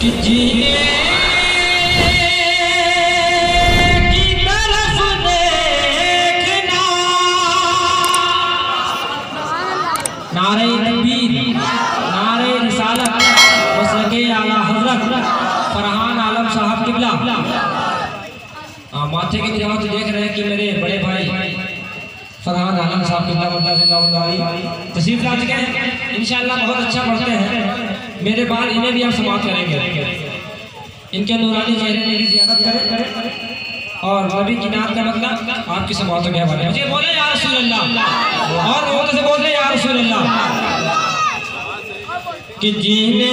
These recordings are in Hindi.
कि जीने की तरफ़ देखना नारे तकबीर नारे रिसालत मसलके आला हज़रत फरहान आलम साहब किबला हाँ, माथे की तरफ़ देख रहे हैं कि मेरे बड़े भाई फरहान आलम साहब किबला बंदा जिंदाबाद तशरीफ़ ला चुके हैं इंशाल्लाह बहुत अच्छा पढ़ते हैं मेरे बाल इन्हें भी आप समाप्त करेंगे। इनके नूरानी चेहरे मेरी ज़्यादा करें और नबी की नाम का मतलब आपकी समाप्त हो गया बने मुझे बोले यार रसूल और वो से बोल रहे या रसूल कि जीने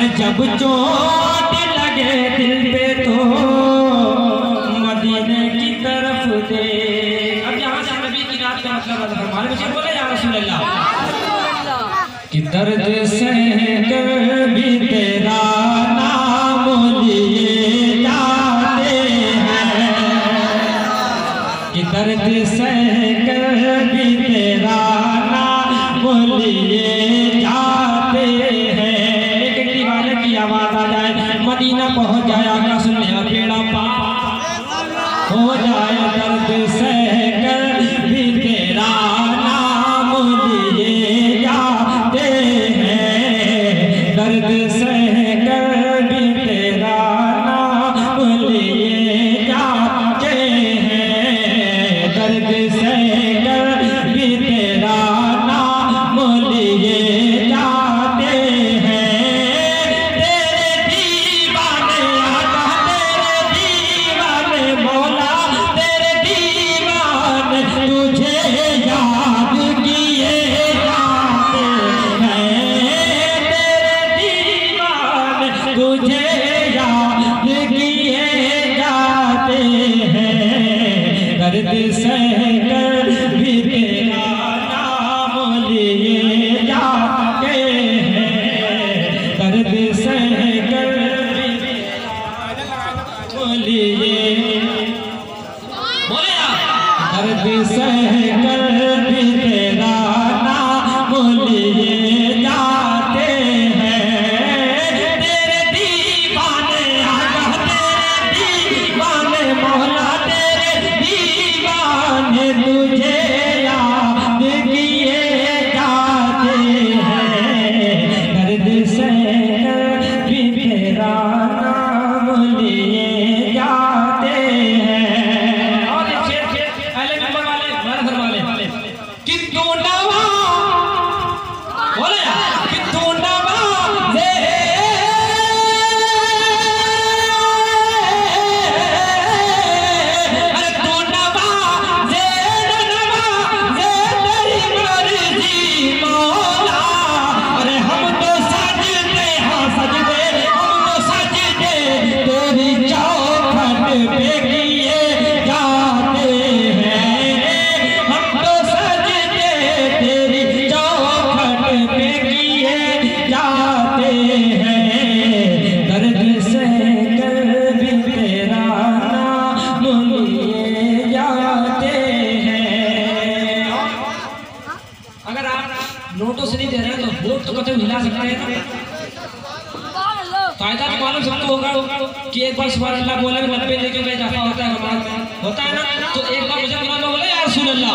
और जब चोट लगे दिल पे तो मदीने की तरफ़ दे अब यहाँ से नबी की रात का मतलब अदा फरमाने बच्चे बोले या रसूल अल्लाह कि दर्द से कर भी तेरा नाम लिए जाते हैं। कि दर्द से पहुँच जाया का सुन लिया बेड़ा पार हो जाए दर्द से। दर्द से कर भी तेरा नाम लिए जाते हैं दर्द सहकर कर भी तेरा लिए दर्द सह कर वोट तो कतई हिला सकते हैं। फ़ायदा तो मालूम सबको होगा कि एक बार सुबह अल्लाह बोले नब्बे लेके गए जाता होता है हमारा होता है ना? तो एक बार मुझे इमाम बोले यार सुन अल्लाह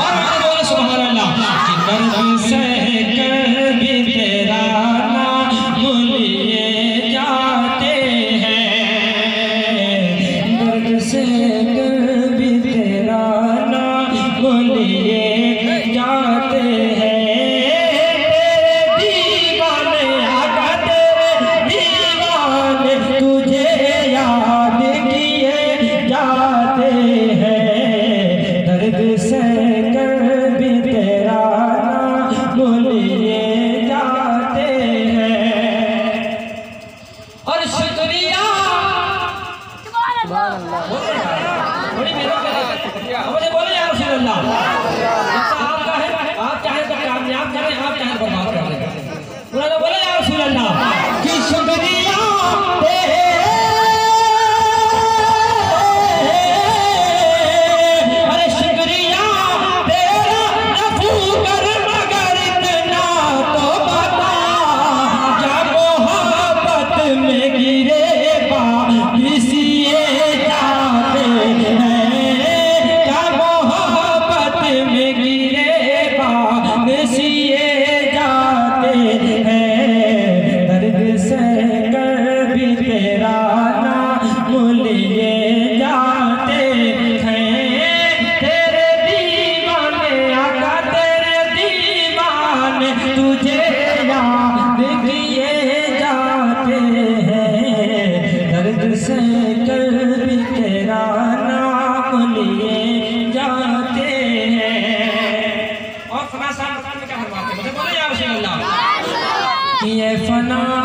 और मैंने बोले सुबह अल्लाह कि दर्द से कर भी तेरा हैं से जाते हैं। यहाँ प्यार बर्बाद मुझे यहाँ जाते हैं। दर्द से कर तेरा नाम लिए जाते हैं। ये फना